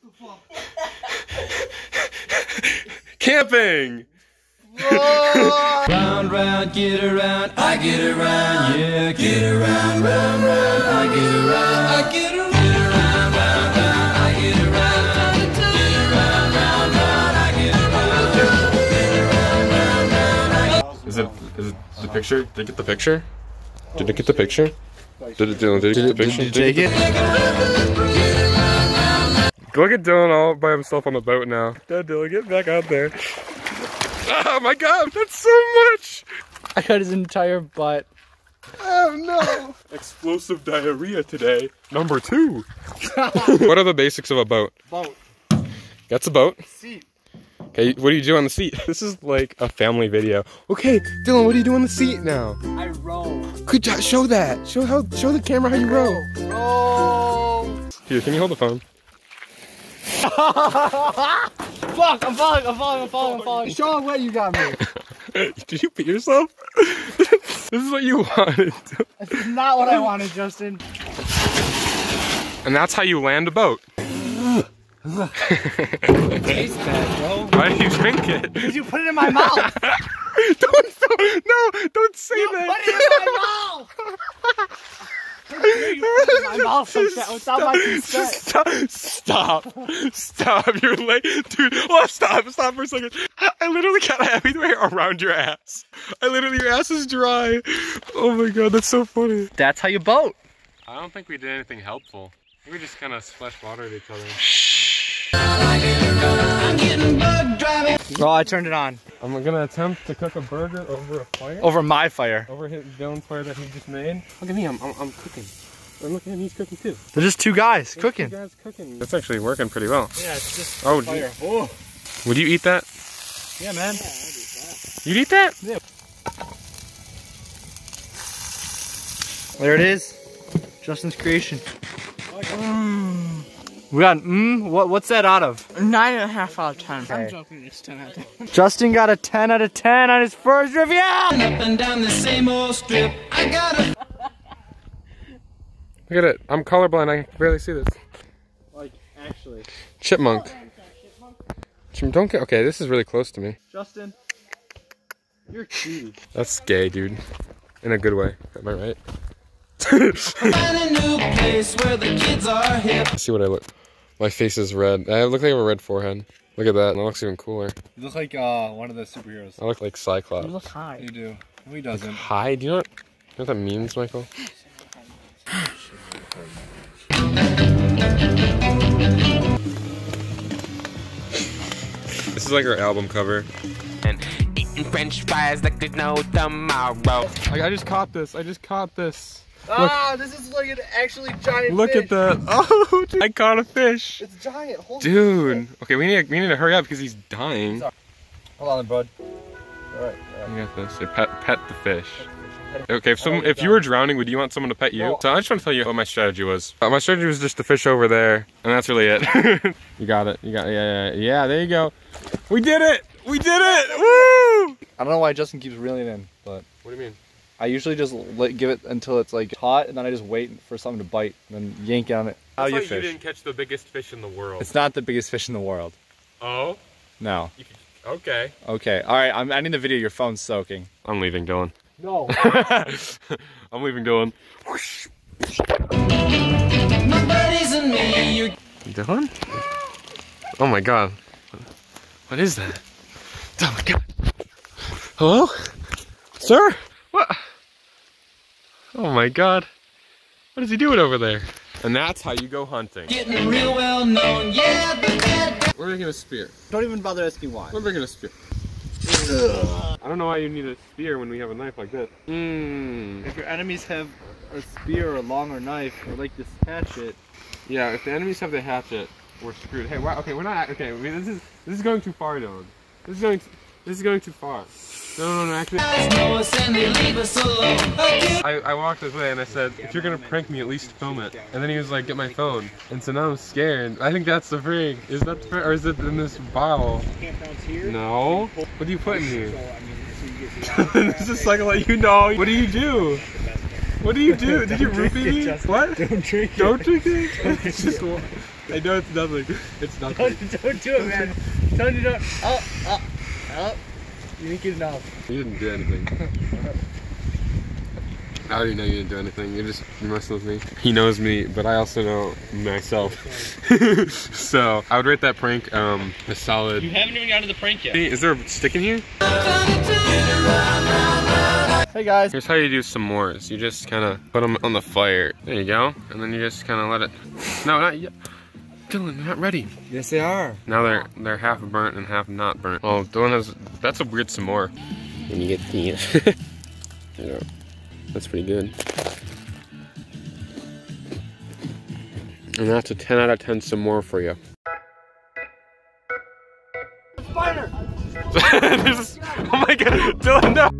Camping! Round, round, get around, I get around, yeah, get around, round, round, I get around, I get around, get I get Is it is it the picture? Did I get the picture? Did I get the picture? Did it Dylan, did I get the picture? Take it. Look at Dylan all by himself on the boat now. Dad, Dylan, get back out there. Oh my god, that's so much! I got his entire butt. Oh no! Explosive diarrhea today. Number two. what are the basics of a boat? Boat. That's a boat. Seat. Okay, what do you do on the seat? This is like a family video. Okay, Dylan, what do you do on the seat now? I row. Good job. Show that. Show how. Show the camera how you row. Row. Here, can you hold the phone? Fuck! I'm falling! I'm falling! I'm falling! I'm falling! Show him what you got me. Did you beat yourself? this is what you wanted. This is not what I wanted, Justin. And that's how you land a boat. Tastes bad, bro. Why did you drink it? Because you put it in my mouth. don't, don't, no, don't say You that. Put it in my mouth. You put it in my mouth like that without my consent. Stop, stop, stop, you're late. Dude, well, stop, stop for a second. I literally got everywhere around your ass. I literally, your ass is dry. Oh my god, that's so funny. That's how you boat. I don't think we did anything helpful. I think we just kind of splashed water at each other. Bro, I turned it on. I'm gonna attempt to cook a burger over a fire. Over my fire. Over his Dylan's fire that he just made. Look at me, I'm, I'm, I'm cooking. And look at him, he's cooking too. They're just two guys Two cooking. guys cooking. That's actually working pretty well. Yeah, it's just Oh, fire. gee. Oh. Would you eat that? Yeah, man. You'd eat that? Yeah. There it is. Justin's creation. Mm. We got mm, what what's that out of? Nine and a half out of ten. Okay. I'm joking, it's ten out of ten. Justin got a 10 out of 10 on his first review. Up and down the same old strip, I got a Look at it. I'm colorblind. I can barely see this. Like actually, Chipmunk. Chim- Don't get. Okay, this is really close to me. Justin, you're cute. That's gay, dude. In a good way. Am I right? find a new place where the kids are hip. See what I look. My face is red. I look like I have a red forehead. Look at that. That looks even cooler. You look like uh, one of the superheroes. I look like Cyclops. You look high. You do. Who he doesn't? Hi. Do you know what? You know what that means, Michael? This is like our album cover. and eating french fries like there's no tomorrow. I, I just caught this. I just caught this. Ah, this is like an actually giant Look fish. at that. Oh, dude, I caught a fish. It's giant. Holy Dude. Okay, we need to, we need to hurry up because he's dying. Sorry. Hold on, bud. Alright, You got this. Hey, pet pet the fish. Okay, if some if you were drowning, would you want someone to pet you? So I just want to tell you what my strategy was. Uh, my strategy was just to fish over there, and that's really it. you got it. You got it. Yeah, yeah, yeah. There you go. We did it. We did it. Woo! I don't know why Justin keeps reeling in, but What do you mean? I usually just let, give it until it's like hot, and then I just wait for something to bite, and then yank on it. How you fish? you didn't catch the biggest fish in the world. It's not the biggest fish in the world. oh. No. You could, okay. Okay. All right. I'm ending the video. Your phone's soaking. I'm leaving, Dylan. No. I'm leaving, Dylan. My buddies and me, you're Dylan? Oh my god. What is that? Oh my god. Hello? Sir? What? Oh my god. What is he doing over there? And that's how you go hunting. getting real well known. Yeah, but that We're making a spear. Don't even bother asking why. We're making a spear. I don't know why you need a spear when we have a knife like this. Mmm. If your enemies have a spear or a longer knife or like this hatchet, Yeah, if the enemies have the hatchet, we're screwed. Hey, why, okay, we're not. Okay, we, this is this is going too far, Dylan. This is going. This is going too far. No, no, no. Actually, guys know us and they leave us alone. Okay. I, I walked this way and I said, if you're gonna prank me, at least film it. And then he was like, get my phone. And so now I'm scared. I think that's the prank. Is that the prank, or is it in this vial? No. What do you put in here? this is like let you know. What do you do? What do you do? Did you roofie me? What? Don't drink it. Don't drink it. It's just I know it's nothing. It's nothing. Don't, don't do it, man. Don't do it. Oh, oh, oh. You didn't get enough. You didn't do anything. I already know you didn't do anything. You're just you're messing with me. He knows me, but I also know myself. so I would rate that prank um a solid. You haven't even gotten to the prank yet. Is there a stick in here? Hey guys. Here's how you do some s'mores. You just kind of put them on the fire. There you go. And then you just kind of let it. No, not yet. Dylan, they're not ready. Yes, they are. Now they're they're half burnt and half not burnt. Oh, Dylan has that's a weird s'more. And you get the. yeah, that's pretty good. And that's a 10 out of 10 s'more for you. Spider! oh my god, Dylan, no!